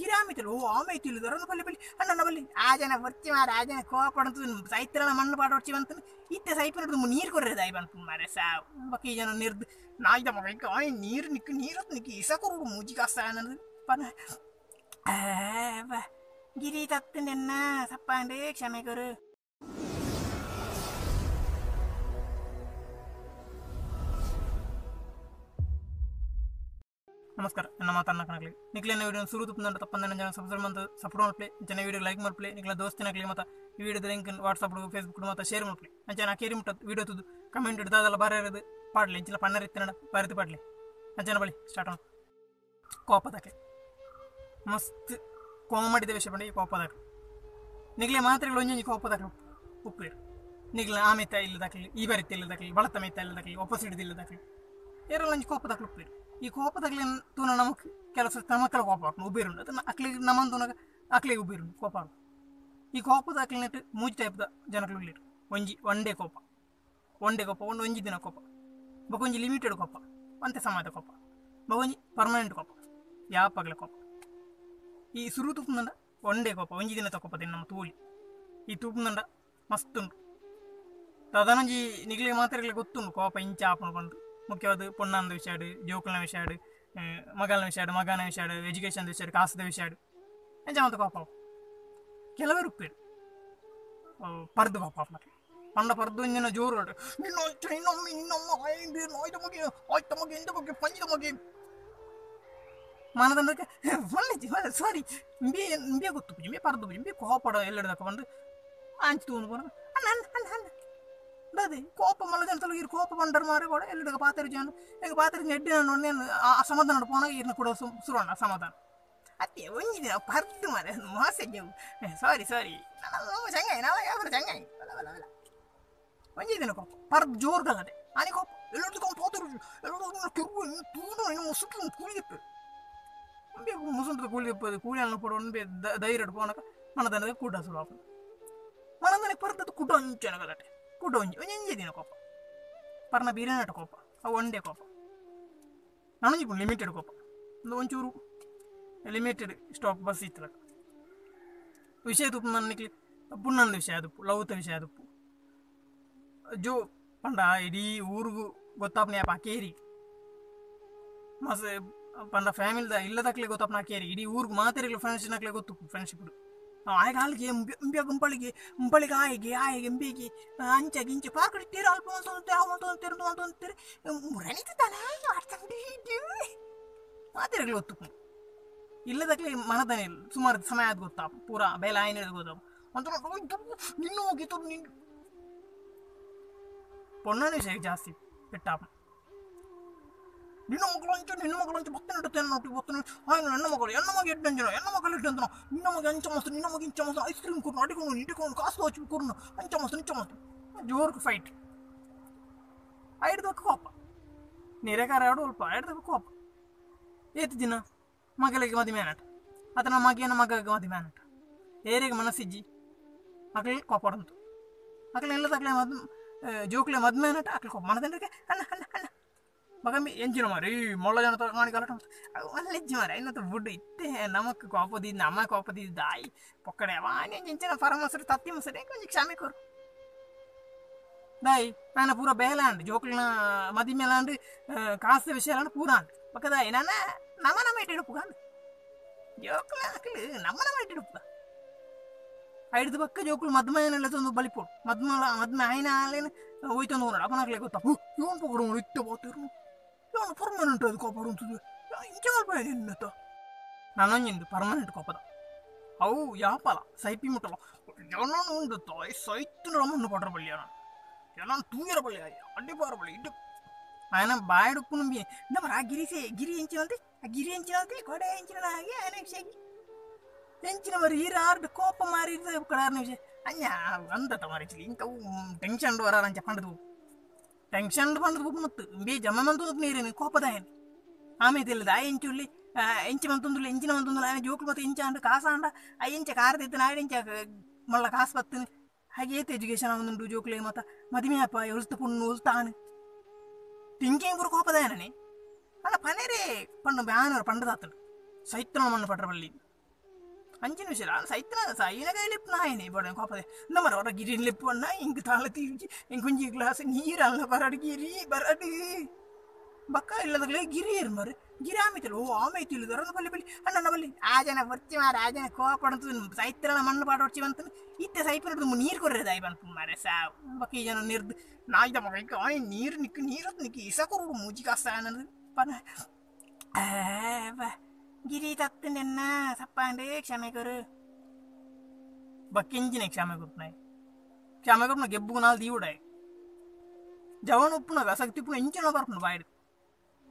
ಗಿರಾಮಿತಲು ಓ ಆಮೆ ತಿಲ್ಲು ದೊರನು ಬಲ್ಲಿ ಬಲ್ಲಿ ಅಣ್ಣ ಬಲ್ಲಿ ಆ ಜನ ಬರ್ತಿ ಮಾರ ಆ ಜನ ಕೋಪ ಪಡಂತು ಸೈತ್ರಳ ಮಣ್ಣು ಪಾಡೋಡ್ಚಿ ಬಂತು ಇತ್ತೆ ಸೈಪ್ ಹಿಡಿದು ನೀರು ಕೊರ್ರೆದಾಯಿ ಬಂತು ಮಾರೆ ಸಾ ಬಕ್ಕಿ ಜನ ನಿರ್ದು ನಾಯ್ದ ಮಗ ಈಗ ಆಯ್ ನೀರು ನಿಕ್ಕು ನೀರು ನಿಕ್ಕಿ ಇಸ ಕೊರು ಮೂಜಿ ಕಾಸ್ತ ಅನ್ನೋದು ಪನ ಆ, ಬಾ. ಗಿರಿ ತತ್ತು ನಿನ್ನ ಸಪ್ಪಾಂಡೆ ಕ್ಷಮೆ ಕೊರು ನಮಸ್ಕಾರ, ನನ್ನ ಮಾತನ್ನ ಕಣಕ್ಲಿ ನಿಕ್ಲಿನ ವಿಡಿಯೋ ಸುರು ತುಪ್ಪಂದ ತಪ್ಪಂದ ಜನ ಸಬ್ಸ್ಕ್ರೈಬ್ ಮತ್ತು ಸಪೋರ್ಟ್ ಮಾಡ್ಲಿ ಜನ ವಿಡಿಯೋ ಲೈಕ್ ಮಾಡ್ಲಿ ನಿಕ್ಲ ದೋಸ್ತಿನಕ್ಲಿ ಮತ್ತೆ ಈ ವಿಡಿಯೋದ ಲಿಂಕ್ ವಾಟ್ಸಪ್ ಫೇಸ್ಬುಕ್ ಮತ್ತೆ ಶೇರ್ ಮಾಡ್ಪ್ಲೆ ಅಂಚನ ಕೇರಿ ಮುಟ್ಟ ವಿಡಿಯೋ ತುದು ಕಮೆಂಟ್ ಇಡ್ದಾದಲ್ಲ ಬಾರ ಇರೋದು. ಪಾಡ್ಲಿ ಇಂಚಿನ ಪಣ್ಣರ್ ಇತ್ತಿನ ಬಾರಿತು ಪಾಡ್ಲಿ. ಅಂಚನ ಬಳಿ ಸ್ಟಾರ್ಟ್ ಮಾಡಿ ಕೋಪದಕ್ಕೆ ಮಸ್ತ್ ಕಾಮಿಡಿದ ವಿಷಯ ಪಂಡಿ ಕೋಪದಾಗ ನಿಗ್ಲೆ ಮಾತ್ರೆಗಳು ಒಂಜೊಂಜಿ ಕೋಪದಾಗ ಉಪ್ಪು. ನಿಗ್ಲ ಇಲ್ಲ ದಕ್ಲಿ ಈ ಬರಿತ ಇಲ್ಲದಾಕಲಿ ಬಳತ ಮೇತ ಇಲ್ಲದಾಕಲಿ ಒಪ್ಪಸಿಡಿದ ಇಲ್ಲದಾಕ್ಲಿ ಏರಲ್ಲ ಒಂಜಿ ಕೋಪದಾಗ ಉಪ್ಪು ಈ ಕೋಪದಾಗ್ಲಿ ತೂನ ನಮಗೆ ಕೆಲಸ ನಮಕ್ಕಳ ಕೋಪ ಆಗ್ನು ಉಬ್ಬಿರು ಅದನ್ನ ಅಕ್ಲಿಗೆ ನಮ್ಮಂತೂನಾಗ ಅಕ್ಲಿಗೆ ಉಬ್ಬಿರು ಕೋಪ ಆಗ್ನು ಈ ಕೋಪದ ಅಕ್ಲಿನಿಟ್ಟು ಮೂಜಿ ಟೈಪ್ದ ಜನಗಳು ಇಲ್ಲಿರು ಒಂಜಿ ಒನ್ ಡೇ ಕೋಪ. ಡೇ ಕೋಪ, ಒಂದು ಒಂಜಿ ದಿನ ಕೋಪ. ಬಗೊಂಜಿ ಲಿಮಿಟೆಡ್ ಕೋಪ. ಅಂತೆ ಸಮಯದ ಕೋಪ. ಬಗೊಂಜಿ ಪರ್ಮನೆಂಟ್ ಕೋಪ. ಯಾಪಾಗಲ ಕೋಪ. ಈ ಸುರು ಒನ್ ಡೇ ಕೋಪ, ಒಂಜಿ ದಿನ ತಕೋಪದೆ ನಮ್ಮ ತೂಲಿ ಈ ತೂಪುಂದಂಡ ಮಸ್ತ್ ಉಂಟು. ತದನಂಜಿ ನಿಗ್ಲಿಗೆ ಮಾತ್ರೆಗಳಿಗೆ ಗೊತ್ತುಂಡು ಕೋಪ ಇಂಚ ಆಪಣ ಬಂದು. ಮುಖ್ಯವಾದ ಪೊಣ್ಣಂದ ವಿಷಯಾಡು ಜೋಕುಲ್ನ ವಿಷಯಾಡು ಮಗಲ್ನ ವಿಷಯಾಡು ಮಗನ ವಿಷಯಾಡು ಎಜುಕೇಷನ್ ವಿಷಯಾಡು ಕಾಸದ ವಿಷಯಾಡು ಎಂಚ ಮತ್ತೆ ಕೋಪ ಅವು. ಕೆಲವರು ಉಪ್ಪೇರು ಪರ್ದು ಕೋಪ ಮತ್ತೆ ಪಂಡ ಪರ್ದು ಇಂಜಿನ ಜೋರು ಹೊರಟು ನಿನ್ನ ಹೊಚ್ಚ ಇನ್ನೊಮ್ಮೆ ಇನ್ನೊಮ್ಮೆ ಆಯ್ದು ನೋಯ್ದ ಮಗೆ ಆಯ್ತ ಮಗೆ ಎಂದ ಬಗ್ಗೆ ಪಂಜಿದ ಮಗೆ ಮಾನದಂಡಕ್ಕೆ ಒಳ್ಳೆ ಸಾರಿ ಇಂಬಿ ಇಂಬಿ ಗೊತ್ತು ಇಂಬಿ ಪರ್ದು ಇಂಬಿ ಕೋಪಡ ಎಲ್ಲೆಡ್ದಕ್ಕ ಬಂದು ಅಂಚು ತೂನು ಬರ ಅಣ್ಣ ಅಣ್ಣ ಅಣ್ಣ ಅಣ್ಣ ಅದೇ ಕೋಪ ಮಲ್ಲ ಜನ ತಲಗಿರು ಕೋಪ ಬಂಡರ್ ಮಾರೆ ಕೂಡ ಎಲ್ಲೆಡಗ ಪಾತ್ರೆ ಜನ ಈಗ ಪಾತ್ರೆ ಎಡ್ಡಿ ನಾನು ಅಸಮಾಧಾನ ಪೋನಾಗ ಇರ್ನ ಕೂಡ ಸುರೋಣ ಅಸಮಾಧಾನ ಅತ್ತೆ ಒಂಜಿ ದಿನ ಪರ್ದು ಮಾರೆ ಮಾಸಜ್ಜವು ಸಾರಿ ಸಾರಿ ಚಂಗಾಯಿ ನಾವ ಯಾವ ಚಂಗಾಯಿ ಒಂಜಿ ದಿನ ಕೋಪ ಪರ್ದು ಜೋರ್ ಕಲ್ಲದೆ ಆನೆ ಕೋಪ ಎಲ್ಲೊಡ್ಕೊಂಡು ಹೋದರು ಎಲ್ಲೊಡ್ದು ಕೆರು ತೂನು ಇನ್ನು ಮುಸುಕು ಕೂಲಿತ್ತು ಅಂಬೆ ಮುಸುಂಟದ ಕೂಲಿ ಕೂಲಿ ಅನ್ನ ಪಡ ಒಂಬೆ ಧೈರ್ಯ ಪೋನಕ ಮನದನದ ಕೂಟ ಸುರು ಆಪು ಮನದನ ಪರ್ದದ ಕುಟ ಒಂಚನ ಕುಟ ಒಂಜಿ ಒಂಜಿ ದಿನ ಕೋಪ ಪರ್ನ ಬೀರನಟ ಕೋಪ ಅವು ಒಂದೇ ಕೋಪ ನನಂಜಿ ಲಿಮಿಟೆಡ್ ಕೋಪ ಒಂದು ಒಂಚೂರು ಲಿಮಿಟೆಡ್ ಸ್ಟಾಪ್ ಬಸ್ ಇತ್ತು ವಿಷಯ ತುಪ್ಪು ನನಗೆ ಪುಣ್ಣಂದ ವಿಷಯ ಅದು ಲವ್ತ ವಿಷಯ ಅದು ಜೋ ಪಂಡ ಇಡೀ ಊರಿಗೂ ಗೊತ್ತಾಪ್ನ ಯಾಪ ಕೇರಿ ಮಸ ಪಂಡ ಫ್ಯಾಮಿಲಿದ ಇಲ್ಲದಕ್ಲೆ ಗೊತ್ತಾಪ್ನ ಕೇರಿ ಇಡೀ ಊರಿಗೆ ಮಾತಾಡಿಲ್ಲ ಫ್ರೆಂಡ್ಸ್ನಕ್ಲೆ ಗೊತ್ತು ಫ್ರೆಂಡ್ಶಿಪ್ ಆಯ್ಗ ಹಾಲಿಗೆ ಉಂಬ್ಯ ಗುಂಪಳಿಗೆ ಉಂಪಳಿಗೆ ಆಯಿಗೆ ಆಯಿಗೆ ಎಂಬಿಗೆ ಅಂಚೆ ಗಿಂಚೆ ಪಾಕಡಿ ತೀರ, ಅಲ್ಪ ಅಂತ ಒಂದೊಂದು ಅಂತಿರು ಅಂತ ಅಂತೀರಿ ಮುರಣಿತಾನೆ ಮಾತಾಡಿಲ್ಲ ಗೊತ್ತು ಇಲ್ಲದಕ್ಲೆ ಮನದನೆ ಸುಮಾರು ಸಮಯ ಆದ್ ಗೊತ್ತಾ, ಪೂರಾ ಬೇಲ ಆಯ್ನ ಗೊತ್ತಾವ ಅಂತ ನಿನ್ನೂ ಹೋಗಿತ್ತು ನಿನ್ನ ಪೊಣ್ಣನ ಜಾಸ್ತಿ ಪೆಟ್ಟಾಪ ನಿನ್ನ ಮಕ್ಕಳು ಅಂಚು, ನಿನ್ನ ಮಕ್ಕಳು ಅಂಚು ಬತ್ತನ ಇಡುತ್ತೇನೆ ನೋಡಿ ಬತ್ತನ ಆಯ್ನು ನನ್ನ ಮಗಳು ಹೆಣ್ಣು ಮಗ ಎಡ್ಡು ಅಂಜನ ಹೆಣ್ಣು ಮಗಳು ಎಡ್ಡು ಅಂತ ನಿನ್ನ ಮಗ ಅಂಚ ಮಸ್ತು, ನಿನ್ನ ಮಗ ಇಂಚ ಮಸ್ತು ಐಸ್ ಕ್ರೀಮ್ ಕೊಡು ಅಡಿಕೊಂಡು ಇಟ್ಕೊಂಡು ಕಾಸು ಹಚ್ಚಿ ಕೊಡ್ನು. ಅಂಚ ಮಸ್ತು, ನಿಂಚ ಮಸ್ತು. ಜೋರ್ಗೆ ಫೈಟ್ ಐಡ್ದಕ್ಕೆ ಕೋಪ ನೀರೇಕಾರ ಎರಡು ಅಲ್ಪ ಐಡ್ದಕ್ಕೆ ಕೋಪ ಏತು ದಿನ? ಮಗಳಿಗೆ ಮದುವೆ ಅನಟ ಆತನ ಮಗೇನ ಮಗಗೆ ಮದುವೆ ಅನಟ ಏರಿಗೆ ಮನಸ್ಸಿಜ್ಜಿ. ಮಗಳಿಗೆ ಕೋಪ ಹೊಡೆದು ಮಕ್ಕಳು ಮದ್ ಜೋಕ್ಲೆ ಮದ್ಮೆ ಅನಟ ಆಕಲಿ ಕೋಪ. ಮನದಂಡ್ರಿಗೆ ಅಣ್ಣ ಅಣ್ಣ ಅಣ್ಣ. මගම එජන මරි. මොල ජනතමාන කලට ලෙජ්මර එන්නත බුඩ ඉත්ත නමක් කොපදී නම කොපදී දායි පොකට වාන ජිචන පරමසර තත්තිමසර ක්ෂමකර දයි. පැන පුර බේලාන්ඩ ජෝකලන මදිමලාන්ඩ කාස විශයලන පුරන් පකද එනන නම නමටට පුගන්න ජෝකලකල නමනමට රුප අයිද පක් ජෝකල මදමයන ලසඳු බලිපොට මදමල අත්ම අයිනාලන ඔයිත නොන අපනකලෙකොත් යෝන් පොකරු ඉත්ත පොතුරු ಬಲಿಪೋಡು ಮದ್ಮಲ ಮದ್ಮೆ ಆಯ್ನ ಆಲೇನು ಹೋಯ್ತಂದು ನೋಡ ಅಪ್ಪನಾಗ್ಲೇ ಗೊತ್ತಾ ಇವನು ಪೊಗಡು ಇತ್ತು ಬೋತಿರು ಇವನು ಪರ್ಮನೆಂಟ್ ಅದು ಕೋಪ ಉಂಟು ಇಂಚ ಅಲ್ಪ ನಿನ್ನತ್ತ ನಾನೊಂಜಿಂದು ಪರ್ಮನೆಂಟ್ ಕೋಪದ ಅವು ಯಾಪಲ ಸೈಪಿ ಮುಟ್ಟಲ್ಲ ಜನ ಉಂಡು ತಾಯ್ ಸೈತು ರಮನ್ನು ಪಡ್ರ ಬಳ್ಳಿ ಅಣ್ಣ ಜನ ತೂಗಿರ ಬಳ್ಳಿ ಅಡ್ಡಿಪಾರ ಬಳ್ಳಿ ಇಡ್ಡು ఆయన బాయడుప్పు నుండి మరి ఆ గిరి గిరి ఎంచినంతే ఆ గిరి ఎంచినంతే కొడ ఎంచిన ಹಾಗೆ ಆನೆ ವಿಷಯ ಎಂಚಿನ ಮರಿ ಈ ಆರ್ಡ್ ಕೋಪ ಮಾರಿ ಕಡಾರ್ನ ವಿಷಯ ಅಣ್ಣ ಅಂದಟ ಮರಿಚಲಿ ಇಂಕ ಟೆನ್ಷನ್ ವರಾರ ಅಂಚ ಪಂಡದು ಟೆನ್ಷನ್ ಪಂಡದು ಬುಕ್ ಮತ್ತು ಬೇ ಜಮ ಮಂತು ನೀರೇನು ಕೋಪದ ಏನು ಆಮೇಲೆ ತಿಳಿದ ಆ ಎಂಚುಳ್ಳಿ ಎಂಚ ಮಂತೊಂದುಲ್ಲ ಎಂಚಿನ ಮಂತೊಂದುಲ್ಲ ಆನೆ ಜೋಕು ಮತ್ತೆ ಎಂಚ ಅಂಡ ಕಾಸ ಅಂಡ ಆ ಎಂಚ ಕಾರದ ಇತ್ತು ನಾಳೆ ಎಂಚ ಮಲ್ಲ ಕಾಸು ಬತ್ತನು ಹಾಗೆ ಏತ್ ಎಜುಕೇಶನ್ ಅವನುಂಡು ಜೋಕ್ಲೆ ಮತ್ತ ಮದುವೆ ಅಪ್ಪ ಉಲ್ತ ಪುಣ್ಣು ಉಲ್ತಾನು ಟಿಂಕಿಂಗ್ ಬುರು ಕೋಪದಾಯನನೆ ಅಲ್ಲ ಪನೇರೆ ಪಂಡ ಬ್ಯಾನರ್ ಪಂಡದಾತನು ಸೈತ್ರ ಮಣ್ಣು ಪಟ್ರ ಬಲ್ಲಿ ಅಂಚಿನ ವಿಷಯ ಸೈತನ ಸೈನಗಾಯ ಲಿಪ್ ನಾಯನೆ ಬಡ ಕೋಪದೆ ನಮ್ಮ ಹೊರ ಗಿರಿನ ಲಿಪ್ ಅಣ್ಣ ಹಿಂಗೆ ತಾಳ ತಿರುಗಿ ಹಿಂಗೆ ಕುಂಜಿ ಗ್ಲಾಸ್ ನೀರಲ್ಲ ಬರಡು ಗಿರಿ ಬರಡು ಬಕ್ಕ ಇಲ್ಲದಾಗಲೇ ಗಿರಿ ಇರ್ ಮರೆ ಗಿರಿ ಆಮೇತಿಲ್ಲ ಓ ಆಮೇತಿ ಇಲ್ಲದ ರನ್ನ ಬಲ್ಲಿ ಬಲ್ಲಿ ಅಣ್ಣ ಬಲ್ಲಿ ಆ ಜನ ಬರ್ತಿ ಮಾರ ಆ ಜನ ಕೋಪಡಂತ ಸೈತ್ರನ ಮಣ್ಣು ಪಾಡ ಹೊಡ್ಚಿ ಬಂತ ಇತ್ತೆ ಸೈಪ ನೀರು ಕೊರ್ರೆ ದಾಯಿ ಬಂತು ಮಾರೆ ಸಾವು ಬಕ್ಕ ಈ ಜನ ನಿರ್ದು ನಾಯ್ದ ಮಗ ಆಯ್ ನೀರು ನಿಕ್ಕು ನೀರು ನಿಕ್ಕಿ ಇಸ ಕೊರು ಮೂಜಿ ಕಾಸ್ತ ಅನ್ನೋದು ಪನ ගිරීතත්තුනෙන්න සප්පාන්ඩේ ක්ෂමය කර බක්කෙන්ජින ක්ෂමයකුත්නයි ක්ෂමකරන ගෙබ්බු නාල් දීවඩයි ජවන උපන වැසක්තිපු එංචන කරන බයිඩ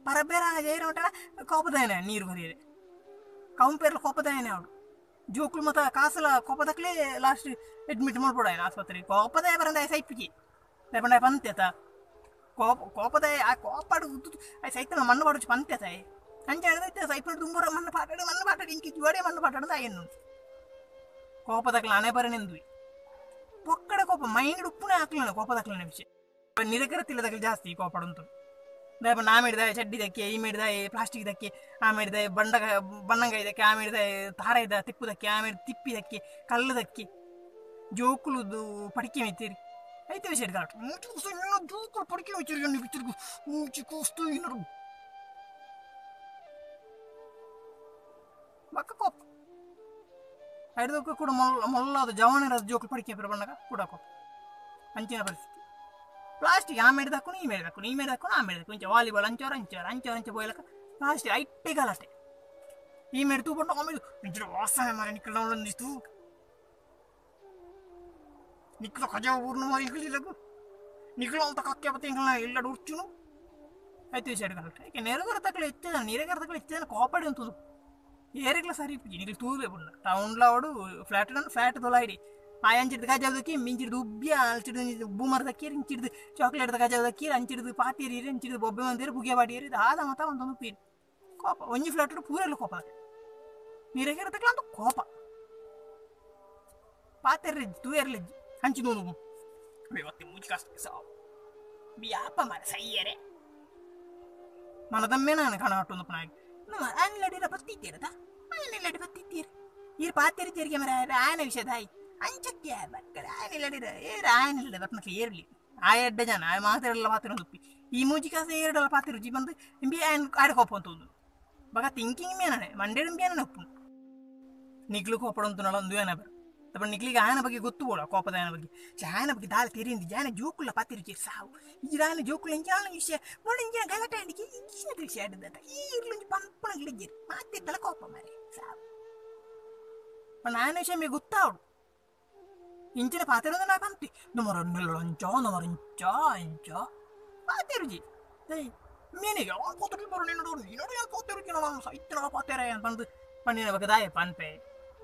පරබෙරා ජේරට කෝපදයන නීරුහරයට කවුම් පෙර කොපදයනවට ජෝකුල් මත කාසල කොපදක්ලේ ලාස්ට එඩමිටමල් පොඩයි ආස්පතර. කෝපදය පරඳයි සයිප්පිකි ලැබන පන්ති ඇත කෝපදය කෝපට උතු සයිතන මන්න වඩු පන්ති ඇතයි ಕೋಪ ಕೋಪದಾಯ ಆ ಕೋಪಾಡು ಉದ್ದು ಆ ಸೈತನ ಮಣ್ಣು ಪಾಡು ಪಂತ್ಯತಾಯ್ ಅಂಚೆ ಹೇಳಿದೈತೆ ಸೈಪಲ್ ತುಂಬರ ಮಣ್ಣು ಪಾಟಾಡು ಮಣ್ಣು ಪಾಟಾಡು, ಇಂಕಿ ಜೋಡೆ ಮಣ್ಣು ಪಾಟಾಡು ಅಯ್ಯನ್ನು ಕೋಪದಕ್ಲ ಅಣೆ ಬರನೆಂದ್ವಿ ಪೊಕ್ಕಡ ಕೋಪ, ಮೈಂಡ್ ಹಾಕ್ಲಿಲ್ಲ ಕೋಪದಕ್ಲನೆ ವಿಷಯ. ನಿರಕರ ತಿಲ್ಲದಕ್ಕೆ ಜಾಸ್ತಿ ಕೋಪಡುಂಟು ದಾಪ ನಾ ಮೇಡಿದ ಚಡ್ಡಿ ದಕ್ಕೆ ಈ ಮೇಡಿದ ಪ್ಲಾಸ್ಟಿಕ್ ದಕ್ಕೆ ಆ ಮೇಡಿದ ಬಂಡ ಬಣ್ಣಂಗ ಇದಕ್ಕೆ, ಆ ಮೇಡಿದ, ತಾರ ಇದ್ದ ತಿಪ್ಪುದಕ್ಕೆ, ಆ ದಕ್ಕೆ ತಿಪ್ಪಿದಕ್ಕೆ, ಕಲ್ಲದಕ್ಕೆ, ಜೋಕುಲುದು ಪಡಿಕೆ ಮೆತ್ತೀರಿ. ಐತೆ ವಿಷಯ ಮೂಚು ಕುಸು ಜೋಕುಲು ಪಡಿಕೆ ಮೆಚ್ಚಿರಿ ನೀವು ಹಿಡಿದಕ್ಕೆ ಕೂಡ ಮೊಲ್ಲದ ಮೊಲ್ಲಾದ ಜವಾನಿರ ಜೋಕುಲು ಪಡಿಕೆ ಬಣ್ಣಗ ಕೂಡ ಕೋಪ ಅಂಚಿನ ಪರಿಸ್ಥಿತಿ. ಪ್ಲಾಸ್ಟಿಕ್ ಆ ಮೇಡ್ ಹಾಕೊಂಡು ಈ ಮೇಡ ಹಾಕೊಂಡು ಈ ಮೇಡ ಹಾಕೊಂಡು ಆ ಮೇಡ ಹಾಕೊಂಡು ಇಂಚ ವಾಲಿಬಾಲ್ ಅಂಚೋರ ಅಂಚೋರ ಅಂಚೋರ ಅಂಚ ಬೋಯ್ಲಕ ಪ್ಲಾಸ್ಟಿಕ್ ಐಟ್ಟೆ ಅಷ್ಟೇ. ಈ ಮೇಡ್ ತೂಕೊಂಡು ಆಮೇಲೆ ನಿಜ ವಾಸನೆ ಮಾರೆ ನಿಕ್ಕಲ ಒಂದಿಷ್ಟು ನಿಕ್ಕಲ ಖಜ ಊರ್ನ ಮಾರಿ ಇಕ್ಕಲಿಲ್ಲಗು ನಿಕ್ಕಲ ಅಂತ ಕಕ್ಕೆ ಬತ್ತೆ ಇಂಕಲ ಎಲ್ಲಡು ಉರ್ಚುನು. ಆಯ್ತು ಸೈಡ್ ಗಲಾಟೆ ಯಾಕೆ ನೆರೆಗರ ತಕ್ಕಳು ಎಚ್ಚದ ನೀರೆಗರ ತಕ್ಕಳು ಹೆಚ್ಚದ ಕೋಪಡಿ ಅಂತದು ඒරෙක්ල සරිපි නික තුූර පුන්න ටවන්්ලාවඩු ෆලටන ෆෑට තොලායිඩ අයංචිට කජවදක මිචි දුබ්ිය අල්චිට බුමර කියර චිට චොකලට කජවද කිය අංචිට පාතිර චිට බොබ්බන්දර පුග වඩියර ආදමතාව ොඳම පින් කොප ඔංජි ෆලටට පුරල කොප නිරකරතකලන්තු කෝප පාතරෙ තුයරල අංචි නොනුම වත්ති මුචිකස්සා ්‍යාප මර සයියරේ මනතම් මෙනන කනටුන්න පනයි ಮರ ಸಯ್ಯರೆ ಮನದಮ್ಮೆ ನಾನು ಕಣ ಹೊಟ್ಟೊಂದು ಪುನಃ ನಮ್ಮ ಆನಿಲಡಿರ ಬತ್ತಿದ್ದೀರದ ಆನಿಲಡಿ ಬತ್ತಿದ್ದೀರಿ ಈ ಪಾತೆರಿ ತೆರಿಗೆ ಮರ ಆಯನ ವಿಷಯದಾಯಿ ಅಂಚಕ್ಕೆ ಬಕ್ಕರೆ ಆಯನಿಲ್ಲಡಿರ ಏರು ಆಯನಿಲ್ಲ ಬತ್ನಕ್ಕೆ ಏರ್ಲಿ ಆ ಎಡ್ಡ ಜನ ಆ ಮಾತಾಡಲ್ಲ ಪಾತ್ರ ಉಪ್ಪಿ ಈ ಮೂಜಿ ಕಾಸ ಏರಡಲ್ಲ ಪಾತ್ರ ರುಚಿ ಬಂದು ಇಂಬಿ ಆಯನ್ ಆಡ ಕೋಪ ಅಂತ ಒಂದು ಬಗ ಥಿಂಕಿಂಗ್ ಮೇನನೆ ಮಂಡ್ಯ ಮೇನನೆ ಉಪ್ಪು ನಿಗ್ಲು ಕೋಪಡಂತು ನಳ ಒಂದು ಏನ ಬರ ತಪ್ಪ ನಿಗ್ಲಿಗೆ ಆಯನ ಬಗ್ಗೆ ಗೊತ್ತು ಬೋಡ ಕೋಪದ ಆಯನ ಬಗ್ಗೆ ಆಯನ ಬಗ್ಗೆ ದಾಳ ತೆರಿಂದಿ ಜಾನ ಜೋಕುಲ್ಲ ಪಾತಿ ರುಚಿ ಸಾವು ಈ ರಾಯನ ಜೋಕುಲ್ಲ ಇಂಜಾನ ವಿಷಯ ನೋಡಿ ಇಂಜಿನ ಗಲಾಟೆ ಅಂಡಿಗೆ ಇಂಜಿನ ವಿಷಯ ಆಡಿದ ಈ ಇರ್ಲಿ ಪಂಪನ ಗಿಳಿಗಿರಿ ಮಾತಿತ್ತಲ್ಲ ಕೋಪ ಮಾರಿ ಸಾವು ಆಯನ ವಿಷಯ ಮೇ ಗೊತ್ತಾವಡು ಇಂಚಿನ ಪಾತೆರೊಂದು ನಾ ಬಂತಿ ನಮ್ಮ ರನ್ನೆಲ್ಲ ಅಂಚ ನಮ್ಮ ರಂಚ ಅಂಚ ಪಾತೆರುಜಿ ಏಯ್ ಮೀನಿಗೆ ಅವ ಕೂತರು ಬರೋ ನೀನು ನೋಡು ನೀನು ಯಾಕೆ ಕೂತಿರುಜಿ ನಾವು ಸೈತ್ರ ಪಾತೆರ ಅಂತ ಬಂದು ಪಣ್ಣಿನ ಬಗ್ಗೆ ದಾಯ ಪನ್ಪೆ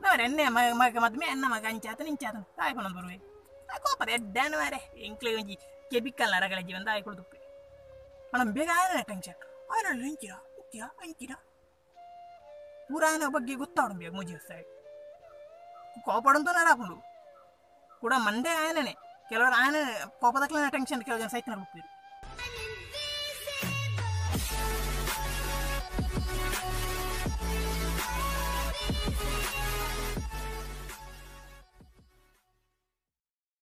ಅವರನ್ನೇ ಮಗ ಮಗ ಮದ್ಮೆ ಅನ್ನ ಮಗ ಅಂಚಾತನ ಇಂಚಾತನ ತಾಯ್ಕೊಂಡ್ ಬರುವೆ ಕೋಪದ ಎಡ್ಡಾನ ಮಾರೆ ಎಂಕ್ಲೆ ಒಂಜಿ ಕೆಬಿಕ್ಕಲ್ಲ ರಗಳ ಜೀವನ ತಾಯಿ ಕುಳಿದುಪ್ಪೆ ಮೇಡಮ್ ಬೇಗ ಆದ್ರೆ ಟೆನ್ಷನ್ ಅವರಲ್ಲಿ ಇಂಚಿರ ಇಂಚಿರ ಅಂಚಿರ ಪುರಾಣ ಬಗ್ಗೆ ಗೊತ್ತಾವడం ಬೇಗ ಮುಜಿ ಹೊಸ ಕೋಪಡಂತೂ ನಡಾಕೊಂಡು ಕೂಡ ಮಂದೆ ಆಯನನೆ ಕೆಲವರು ಆಯನ ಕೋಪದಕ್ಲನ ಟೆನ್ಷನ್ ಕೆಲವು ಜನ ಸೈತನ ಹುಟ್ಟಿದ್ರು